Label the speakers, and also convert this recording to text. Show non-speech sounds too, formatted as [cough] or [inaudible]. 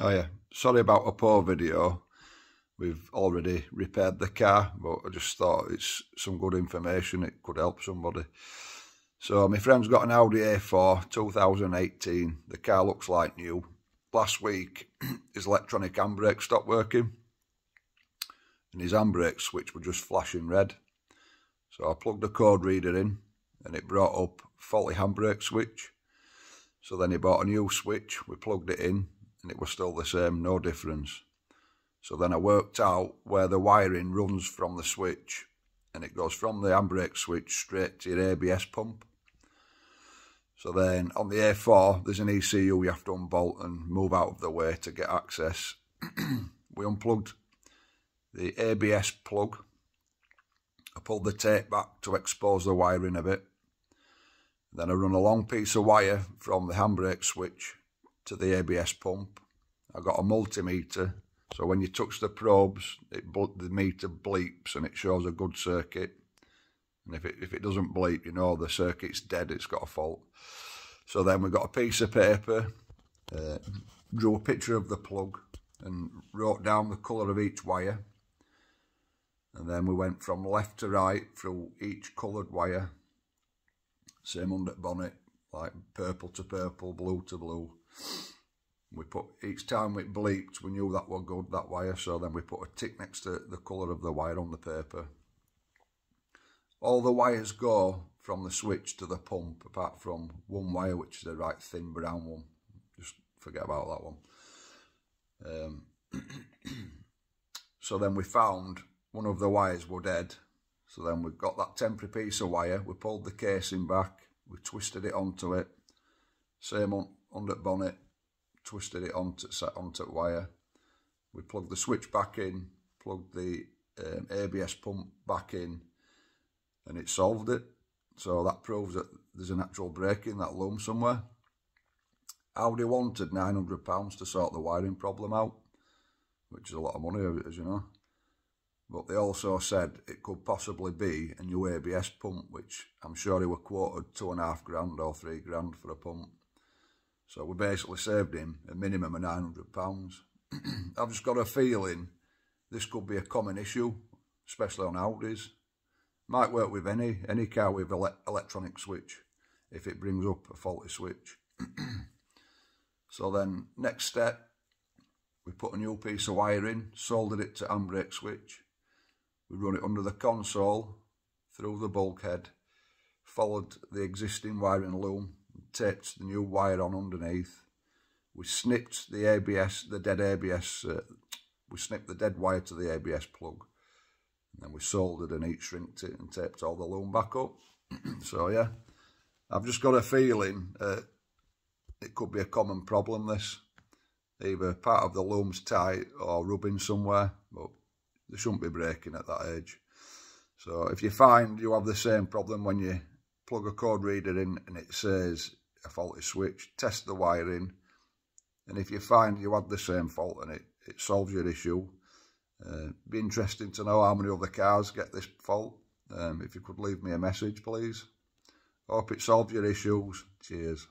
Speaker 1: Oh yeah, sorry about a poor video. We've already repaired the car, but I just thought it's some good information. It could help somebody. So my friend's got an Audi A4 2018. The car looks like new. Last week, [clears throat] his electronic handbrake stopped working. And his handbrake switch were just flashing red. So I plugged the code reader in and it brought up faulty handbrake switch. So then he bought a new switch. We plugged it in and it was still the same, no difference. So then I worked out where the wiring runs from the switch and it goes from the handbrake switch straight to your ABS pump. So then on the A4, there's an ECU you have to unbolt and move out of the way to get access. [clears throat] we unplugged the ABS plug. I pulled the tape back to expose the wiring a bit. Then I run a long piece of wire from the handbrake switch to the ABS pump. I got a multimeter, so when you touch the probes, it the meter bleeps and it shows a good circuit. And if it, if it doesn't bleep, you know the circuit's dead, it's got a fault. So then we got a piece of paper, uh, drew a picture of the plug and wrote down the colour of each wire. And then we went from left to right through each coloured wire. Same under bonnet, like purple to purple, blue to blue. We put, each time it bleeped, we knew that was good, that wire, so then we put a tick next to the colour of the wire on the paper. All the wires go from the switch to the pump, apart from one wire, which is a right thin brown one. Just forget about that one. Um, [clears throat] so then we found one of the wires were dead. So then we got that temporary piece of wire, we pulled the casing back, we twisted it onto it, same on, under bonnet, twisted it onto set onto wire. We plugged the switch back in, plugged the um, ABS pump back in, and it solved it. So that proves that there's an actual break in that loom somewhere. Audi wanted £900 to sort the wiring problem out, which is a lot of money, as you know. But they also said it could possibly be a new ABS pump, which I'm sure he were quoted two and a half grand or three grand for a pump. So we basically saved him a minimum of £900. [clears throat] I've just got a feeling this could be a common issue, especially on Audis. Might work with any any car with ele electronic switch if it brings up a faulty switch. [clears throat] so then next step, we put a new piece of wire in, soldered it to handbrake switch. We run it under the console, through the bulkhead, followed the existing wiring loom taped the new wire on underneath. We snipped the ABS, the dead ABS, uh, we snipped the dead wire to the ABS plug. And then we soldered and heat shrinked it and taped all the loom back up. [clears throat] so yeah, I've just got a feeling uh, it could be a common problem this. Either part of the loom's tight or rubbing somewhere, but they shouldn't be breaking at that age. So if you find you have the same problem when you plug a code reader in and it says a faulty switch, test the wiring, and if you find you had the same fault and it, it solves your issue, uh, be interesting to know how many other cars get this fault. Um, if you could leave me a message, please. Hope it solves your issues. Cheers.